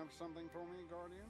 have something for me, Guardian?